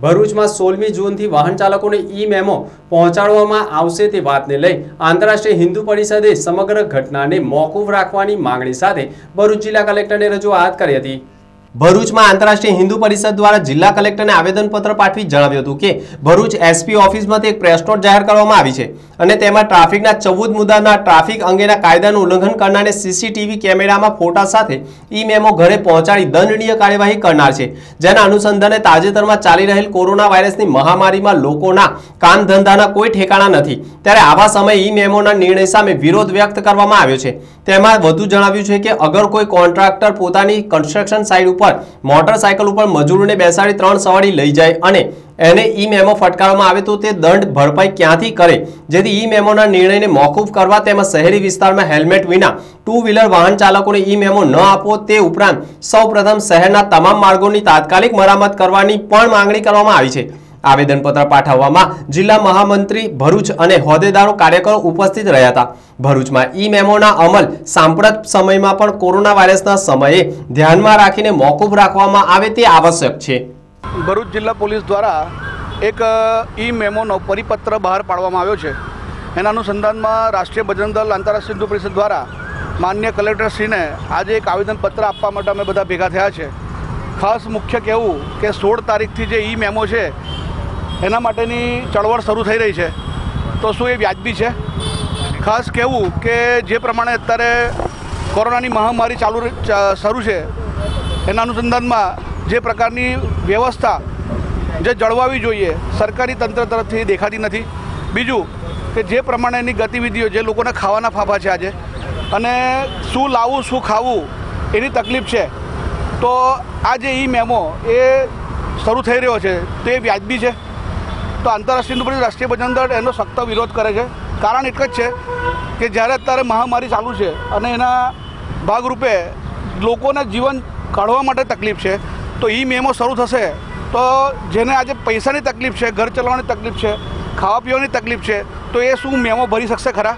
ભરૂચમાં સોળમી જૂનથી વાહન ચાલકોને ઈ મેમો પહોંચાડવામાં આવશે તે વાતને લઈ આંતરરાષ્ટ્રીય હિન્દુ પરિષદે સમગ્ર ઘટનાને મોકૂફ રાખવાની માંગણી સાથે ભરૂચ જિલ્લા કલેક્ટરને રજૂઆત કરી હતી. ભરૂચમાં આંતરરાષ્ટ્રીય હિન્દુ પરિષદ દ્વારા જિલ્લા કલેક્ટરને આવેદનપત્ર પાઠવી જણાવ્યું હતું કે ભરૂચ એસપી ઓફિસમાંથી એક પ્રેસ નોટ જાહેર કરવામાં આવી છે અને તેમાં ટ્રાફિકના ચૌદ મુદ્દાના ટ્રાફિક અંગેના કાયદાનું ઉલ્લંઘન કરનારને સીસીટીવી કેમેરામાં ફોટા સાથે ઈ મેમો ઘરે પહોંચાડી દંડનીય કાર્યવાહી કરનાર છે. જેના અનુસંધાને તાજેતરમાં ચાલી રહેલ કોરોના વાયરસની મહામારીમાં લોકોના કામ ધંધાના કોઈ ઠેકાણા નથી. ત્યારે આવા સમયે ઈ મેમોના નિર્ણય સામે વિરોધ વ્યક્ત કરવામાં આવ્યો છે. તેમાં વધુ જણાવ્યું છે કે અગર કોઈ કોન્ટ્રાક્ટર પોતાની કન્સ્ટ્રક્શન સાઇટ ઉપર મોટરસાયકલ ઉપર મજૂરોને બેસાડી ત્રણ સવારી લઈ જાય અને એને ઈ મેમો ફટકારવામાં આવે તો તે દંડ ભરપાઈ ક્યાંથી કરે? જેથી ઈ મેમોના નિર્ણયને મોકૂફ કરવા તેમજ શહેરી વિસ્તારમાં હેલ્મેટ વિના ટુ વ્હીલર વાહન ચાલકોને ઈ મેમો ન આપવો તે ઉપરાંત સૌપ્રથમ શહેરના તમામ માર્ગોની તાત્કાલિક મરામત કરવાની પણ માંગણી કરવામાં આવી છે. આવેદનપત્ર પાઠવવામાં જિલ્લા મહામંત્રી ભરૂચ અને હોદ્દેદારો કાર્યકરો ઉપસ્થિત રહ્યા હતા. ભરૂચમાં ઈ મેમોના અમલ સાંપ્રત સમયમાં પણ કોરોના વાયરસના સમયે ધ્યાનમાં રાખીને મોકૂફ રાખવામાં આવે તે આવશ્યક છે. ભરૂચ જિલ્લા પોલીસ દ્વારા એક ઈ મેમોનો પરિપત્ર બહાર પાડવામાં આવ્યો છે. એના અનુસંધાનમાં રાષ્ટ્રીય બજરંગ દળ આંતરરાષ્ટ્રીય હિન્દુ પરિષદ દ્વારા માન્ય કલેક્ટરશ્રીને આજે એક આવેદનપત્ર આપવા માટે અમે બધા ભેગા થયા છે. ખાસ મુખ્ય કહેવું કે સોળ તારીખથી જે ઈ મેમો છે એના માટેની ચળવળ શરૂ થઈ રહી છે. તો શું એ વ્યાજબી છે? ખાસ કહેવું કે જે પ્રમાણે અત્યારે કોરોનાની મહામારી ચાલુ શરૂ છે, એના અનુસંધાનમાં જે પ્રકારની વ્યવસ્થા જે જળવાવી જોઈએ, સરકારી તંત્ર તરફથી દેખાતી નથી. બીજું કે જે પ્રમાણેની ગતિવિધિઓ, જે લોકોને ખાવાના ફાફા છે આજે, અને શું લાવવું, શું ખાવું, એની તકલીફ છે. તો આ જે ઈ મેમો એ શરૂ થઈ રહ્યો છે, તે વ્યાજબી છે? તો આંતરરાષ્ટ્રીય હિન્દુ પરિષદ રાષ્ટ્રીય દળ એનો સખ્ત વિરોધ કરે છે. કારણ એક જ છે કે જ્યારે અત્યારે મહામારી ચાલુ છે અને એના ભાગરૂપે લોકોના જીવન કાઢવા માટે તકલીફ છે, તો ઈ મેમો શરૂ થશે તો જેને આજે પૈસાની તકલીફ છે, ઘર ચલાવવાની તકલીફ છે ખાવા પીવાની તકલીફ છે, તો એ શું મેમો ભરી શકશે ખરા?